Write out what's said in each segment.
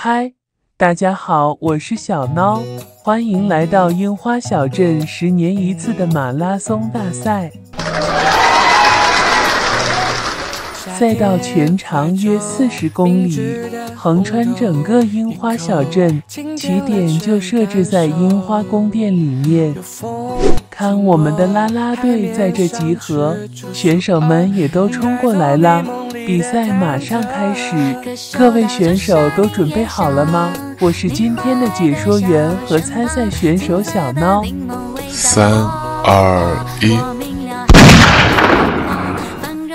嗨，大家好，我是小孬，欢迎来到樱花小镇十年一次的马拉松大赛。赛道全长约四十公里，横穿整个樱花小镇，起点就设置在樱花宫殿里面。看我们的啦啦队在这集合，选手们也都冲过来了。比赛马上开始，各位选手都准备好了吗？我是今天的解说员和参赛选手小孬。三二一，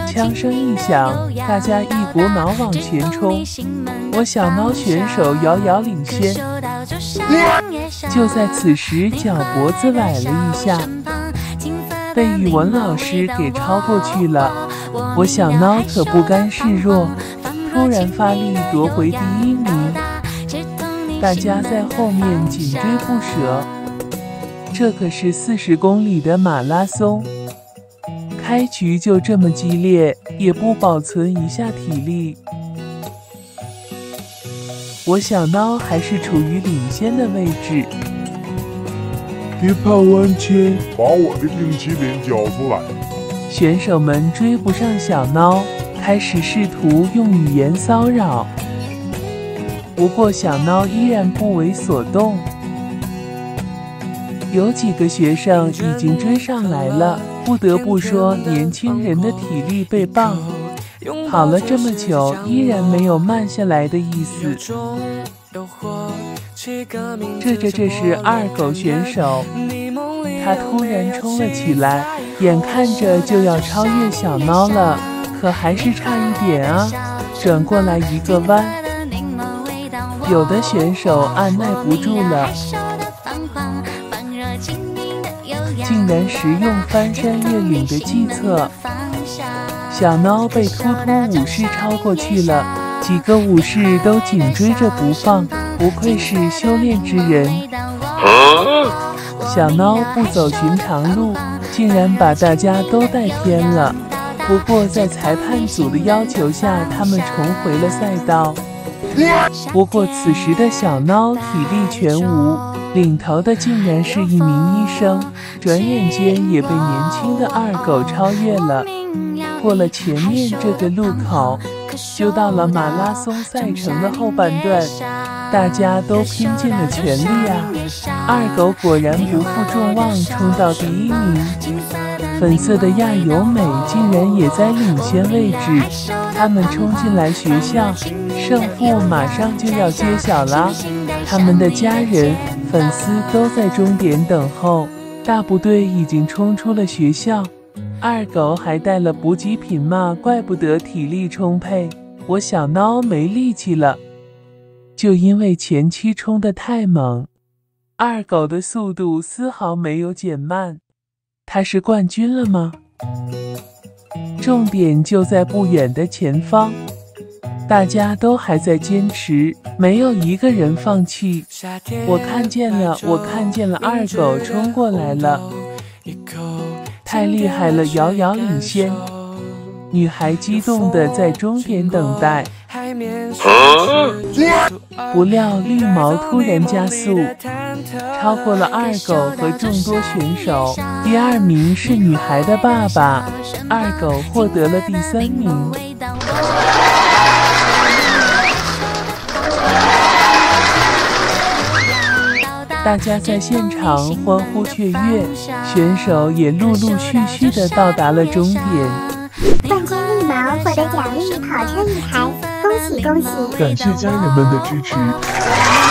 枪声一响，大家一股脑往前冲。我小猫选手遥遥领先。就在此时，脚脖子崴了一下，被语文老师给超过去了。我小孬可不甘示弱，突然发力夺回第一名，大家在后面紧追不舍。这可是四十公里的马拉松，开局就这么激烈，也不保存一下体力。我小孬还是处于领先的位置。别怕万千，把我的冰淇淋交出来。选手们追不上小孬，开始试图用语言骚扰。不过小孬依然不为所动。有几个学生已经追上来了，不得不说，年轻人的体力倍棒。跑了这么久，依然没有慢下来的意思。这这这是二狗选手。他突然冲了起来，眼看着就要超越小猫了，可还是差一点啊！转过来一个弯，有的选手按耐不住了，竟然使用翻山越岭的计策。小孬被突突武士超过去了，几个武士都紧追着不放，不愧是修炼之人。小孬不走寻常路，竟然把大家都带偏了。不过在裁判组的要求下，他们重回了赛道。不过此时的小孬体力全无，领头的竟然是一名医生，转眼间也被年轻的二狗超越了。过了前面这个路口，就到了马拉松赛程的后半段。大家都拼尽了全力啊！二狗果然不负众望，冲到第一名。粉色的亚由美竟然也在领先位置。他们冲进来学校，胜负马上就要揭晓了。他们的家人、粉丝都在终点等候。大部队已经冲出了学校。二狗还带了补给品吗？怪不得体力充沛。我小孬没力气了。就因为前期冲得太猛，二狗的速度丝毫没有减慢。他是冠军了吗？重点就在不远的前方，大家都还在坚持，没有一个人放弃。我看见了，我看见了，二狗冲过来了，太厉害了，遥遥领先。女孩激动地在终点等待。不料绿毛突然加速，超过了二狗和众多选手。第二名是女孩的爸爸，二狗获得了第三名。大家在现场欢呼雀跃，选手也陆陆续续的到达了终点。冠军绿毛获得奖励跑车一台。恭喜恭喜！感谢家人们的支持。